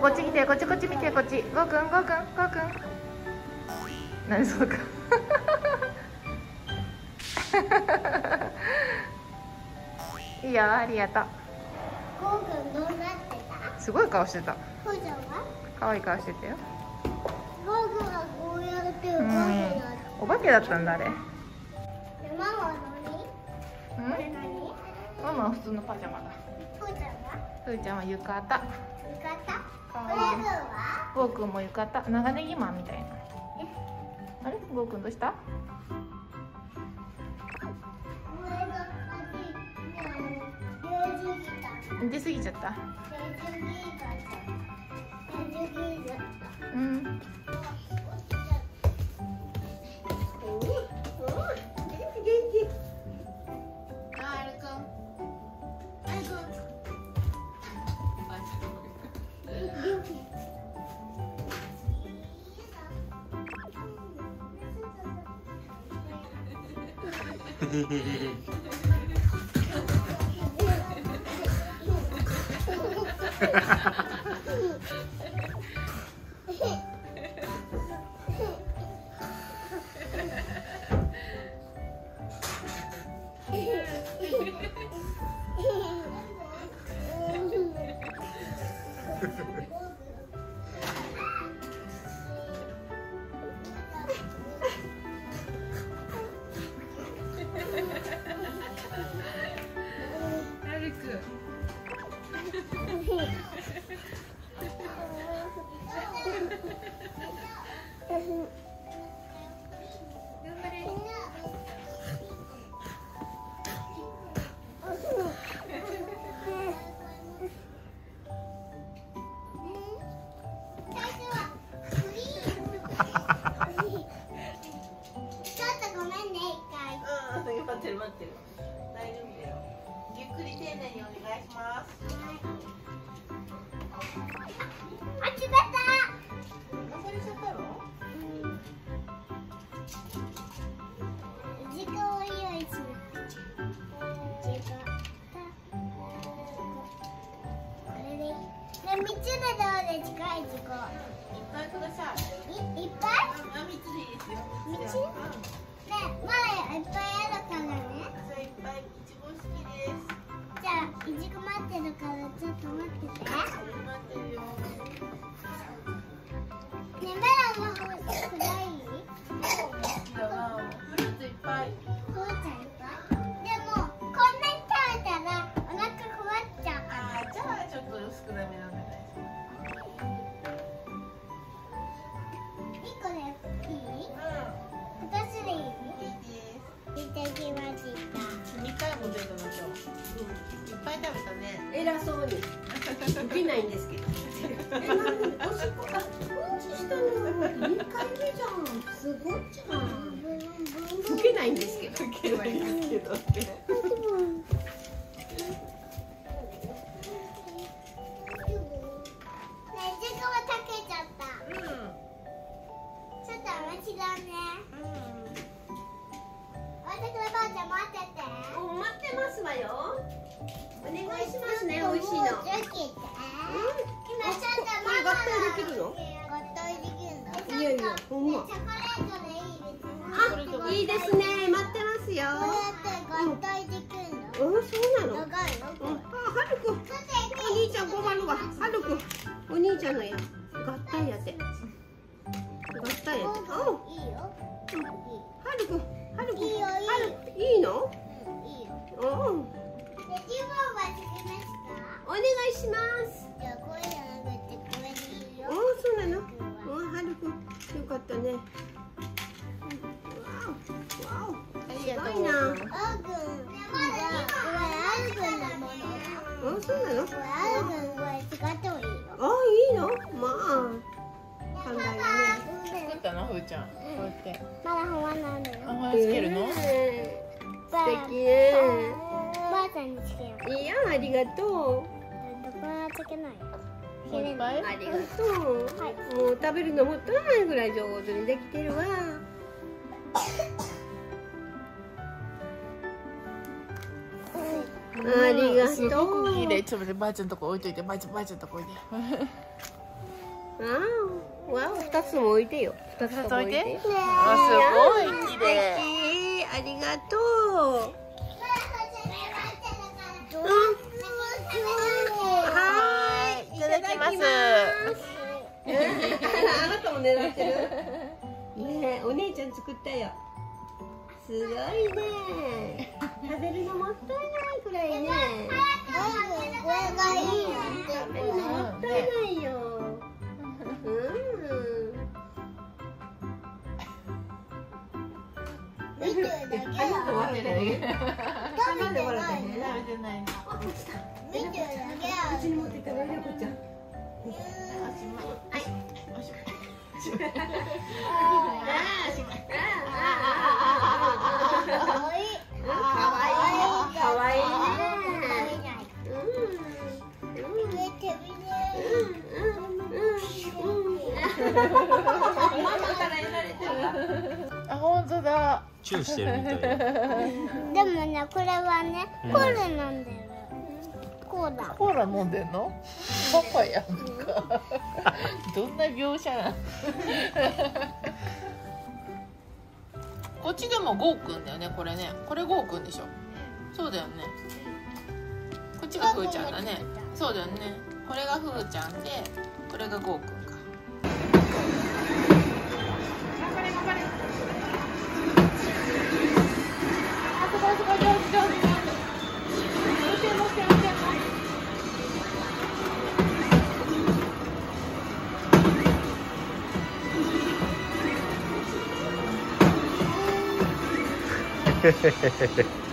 こっち来てこっちこっち見てこっち。ゴーくんゴーくんゴーくん。何そうか いいよありがとう。ゴーくんどうなってた？すごい顔してた。ふーちゃんは？可愛い顔してたよ。ゴーくんがこうやって動くうん。のでお化けだったんだあれ。ママはうん？何これ何？ママは普通のパジャマだ。ふーちゃんは？ふーちゃんは浴衣。浴衣？ゴーくんも浴衣？長ネギマンみたいな。あれ？ゴーくんどうした？出過ぎちゃった。レジギターレジ待って。る待って。る大丈夫だよゆっくり丁寧にお願いしますあちだった三つでどうで近い事故いですいただきました二回も出たの今日うんいっぱい食べたね偉そうに受けないんですけど。え、なおしっこあ、うんちしたの二回目じゃん。すごいじゃん。受けないんですけど。いけないんですけどですね。待ってますよ。合体できるの？うん、そうなの？長いの？うん、あ、はるくん。お兄ちゃん困るわ。はるくん。お兄ちゃんのや。合体やって。合体やって。いいよはるくん。はるくん。いいよいいの？いいよおう。でリボンはつけましたお願いします。じゃあこれじゃなくてこれでいいよおお、そうなの？うん、はるくん。よかったね。あそうなの？これあるくんこれ使ってもいいよあ、いいの？まあ。考えがね。作ったのふーちゃんこうやってまだほわなのよあまつけるの？素敵ね。ばあちゃんにつけよういや、ありがとどこはつけない？ありがとう。もう食べるのもったいないぐらい上手にできてるわ。ありがとう。すごく綺麗ちょっと待ってばあちゃんのとこ置いといてばあちゃんばあちゃんのとこ置いて。あーわお二つも置いてよ。二つ置いて二つ置い。あすごい綺麗素敵ありがとう。はいいただきます。あなたも狙ってる。ねえお姉ちゃん作ったよ。すごいね。食べるチューしてるみたいな。でもねこれはねコーラ飲んでる。コーラ。コーラ飲んでんの？パパやんか。どんな描写なん こっちでもゴーくんだよねこれね。これゴーくんでしょ。そうだよね。こっちがふーちゃんだね。そうだよね。これがふーちゃんでこれがゴーくんへへへへ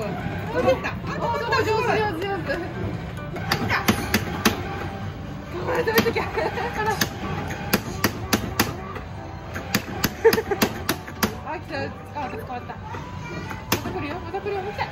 また捕まったまた来るよまた来るよ見た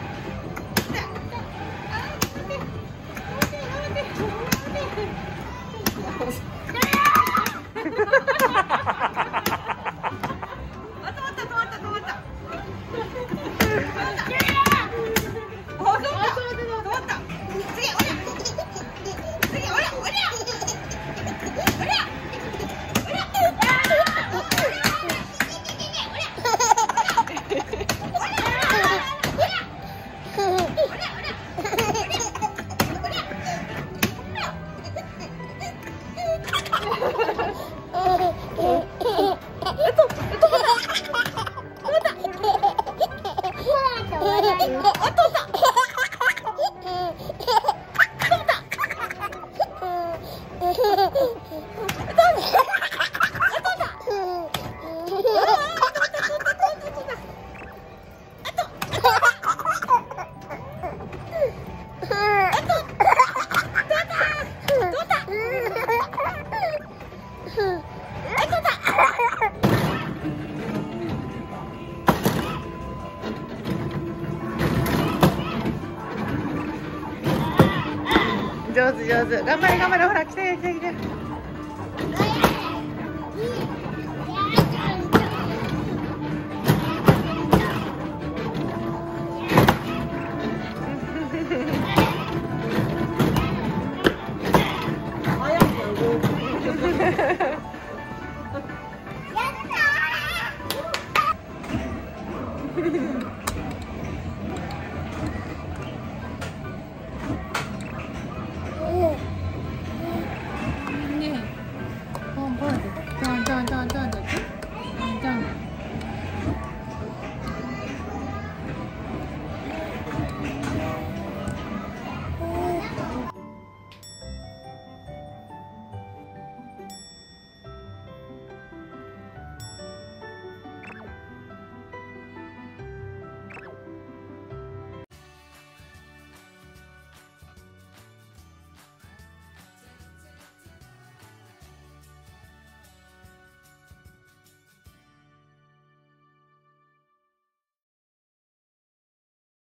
上手上手。頑張れ頑張れほら来て来て来て。やった